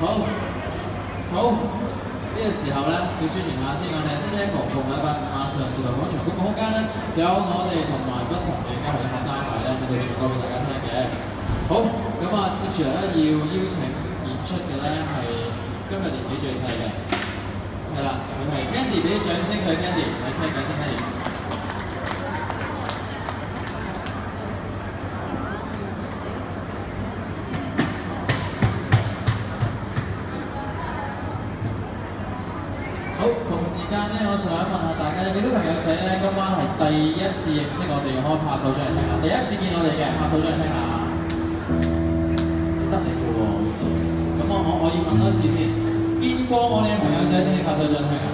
好，好，呢個時候咧，要宣傳下先，我哋星期一逢逢禮拜晚上時代廣場公共空間咧，有我哋同埋不同嘅交流學單位咧喺度唱歌俾大家聽嘅。好，咁啊，接住嚟咧要邀請演出嘅咧係今日年紀最細嘅，係啦，佢係 Candy，俾啲掌聲佢 Candy，嚟聽緊先 Candy。好，同時間咧，我想問你啲，朋友仔咧？今晚係第一次認識我哋，可以拍手掌嚟聽下。第一次見我哋嘅，拍手掌嚟聽下。得你啫喎，咁我我我要問多次先，見過我哋嘅朋友仔先你拍手掌聽下。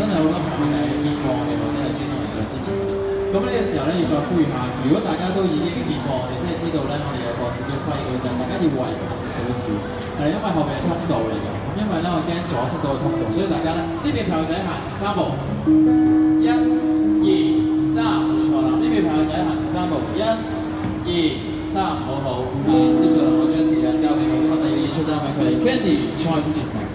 真係好多朋友仔見過我哋，或者係專登嚟再支持我哋。咁呢個時候咧，要再呼籲下，如果大家都已經見過我哋，即係知道咧，我哋有個少少規矩就係大家要圍近少少，係因為後面嘅通道嚟嘅。因為咧，我驚阻塞到個通道，所以大家咧呢邊朋友仔行前三步，一、二、三，冇錯啦。呢邊朋友仔行前三步，一、二、三，好好。啊，接住落我將時間交俾我今日第二演出單位，佢 Candy 蔡善明。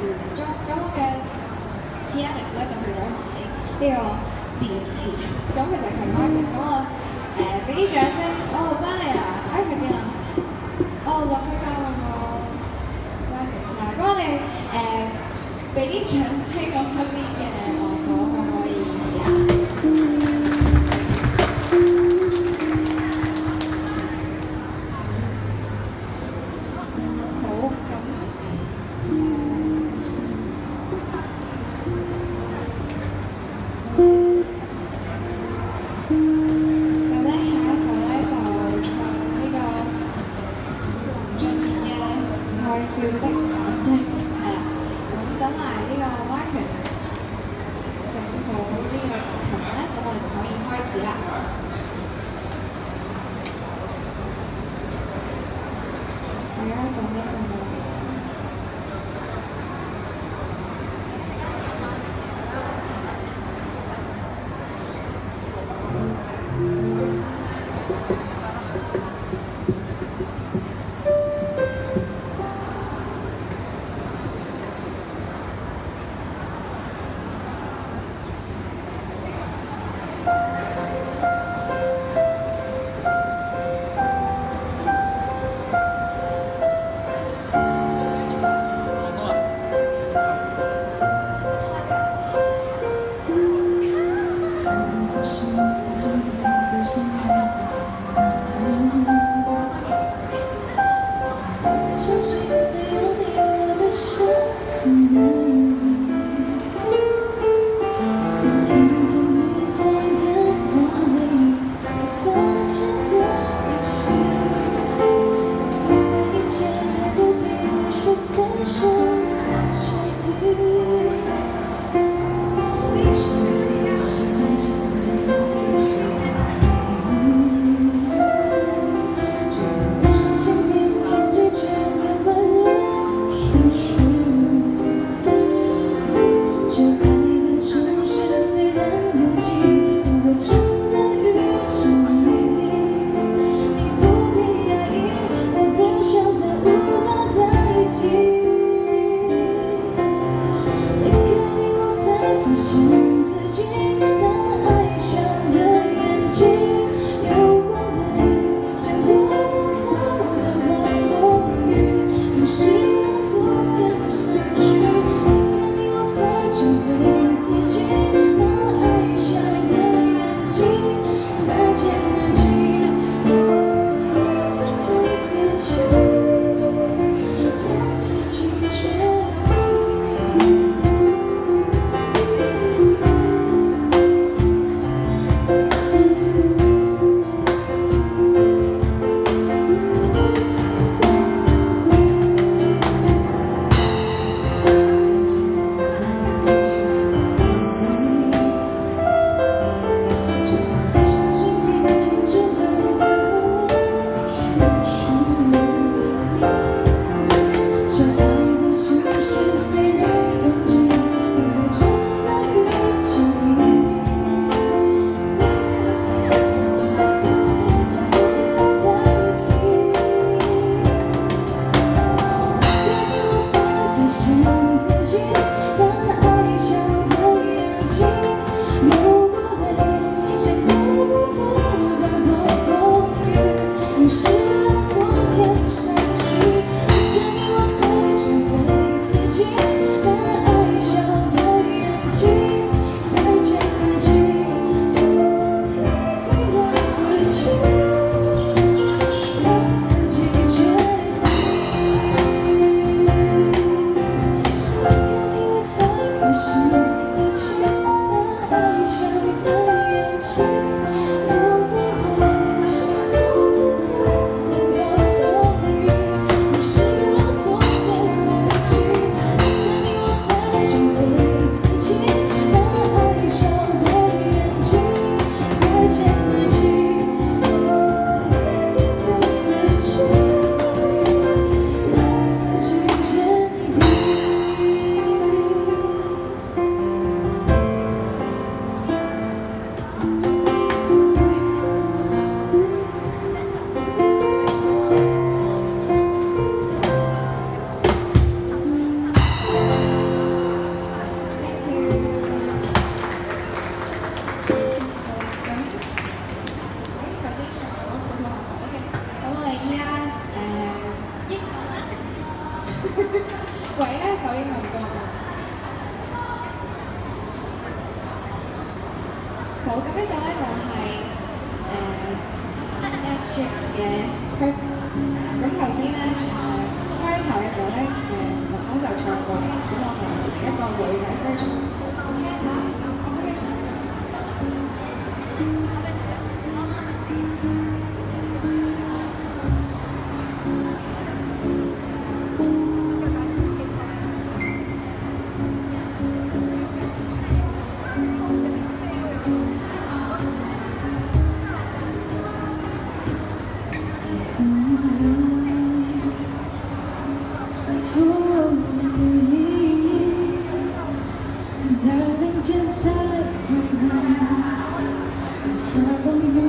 原嚟中咁我嘅 pianist 咧就去咗买呢个电池咁佢就系 markets 咁我诶俾啲掌声哦翻嚟啊喺喺邊啊哦乐先生个 markets 嗱咁我哋诶俾啲掌声我身边嘅在风雨